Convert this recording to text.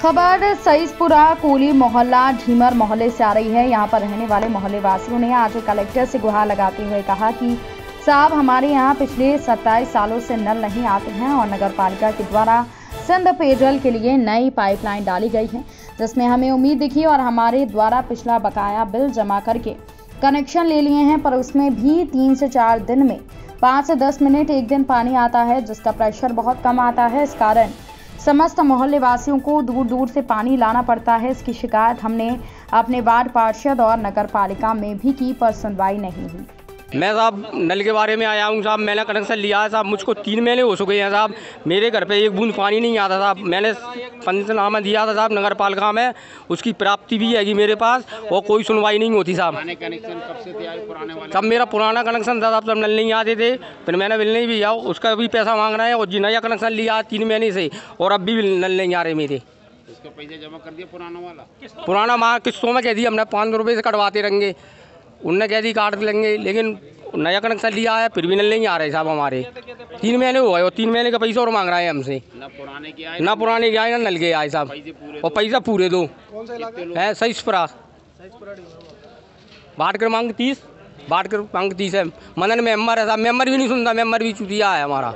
खबर सईसपुरा कोली मोहल्ला, ढीमर मोहल्ले से आ रही है। यहाँ पर रहने वाले मोहल्ले वासियों ने आज कलेक्टर से गुहार लगाते हुए कहा कि साहब, हमारे यहाँ पिछले 27 सालों से नल नहीं आते हैं और नगर पालिका के द्वारा सिंध पेयजल के लिए नई पाइपलाइन डाली गई है, जिसमें हमें उम्मीद दिखी और हमारे द्वारा पिछला बकाया बिल जमा करके कनेक्शन ले लिए हैं, पर उसमें भी तीन से चार दिन में पाँच से दस मिनट एक दिन पानी आता है, जिसका प्रेशर बहुत कम आता है। इस कारण समस्त मोहल्लेवासियों को दूर दूर से पानी लाना पड़ता है। इसकी शिकायत हमने अपने वार्ड पार्षद और नगर पालिका में भी की, पर सुनवाई नहीं हुई। मैं साहब, नल के बारे में आया हूँ साहब। मैंने कनेक्शन लिया है साहब। मुझको तीन महीने हो चुके हैं साहब। मेरे घर पे एक बूंद पानी नहीं आता साहब मैंने पंचनामा दिया था साहब नगर पालिका में। उसकी प्राप्ति भी हैगी मेरे पास। और कोई सुनवाई नहीं होती साहब। सब मेरा पुराना कनेक्शन था साहब सब नल नहीं आते थे। फिर मैंने बिल नहीं भी आओ उसका भी पैसा मांग रहे हैं और जी नया कनेक्शन लिया तीन महीने से और अब भी बिल नल नहीं आ रहे मेरे। पैसे जमा कर दिया पुराना वाला? पुराना माँ किस्तों में कह दी हमने पाँच सौ रुपये से कटवाते रहेंगे। उनने कह दी काट लेंगे लेकिन नया कनेक्शन लिया है फिर भी नल नहीं आ रहे साहब हमारे। तीन महीने हो गए और तीन महीने का पैसा और मांग रहा है हमसे। ना पुराने के आए ना पुराने के आए ना नल के आए साहब। और पैसा पूरे दो। है सही स्प्रा बाट कर मांग तीस बाट कर मांग तीस है। मनन मेंबर है साहब मेंबर भी नहीं सुनता मेंबर भी चुतिया है हमारा।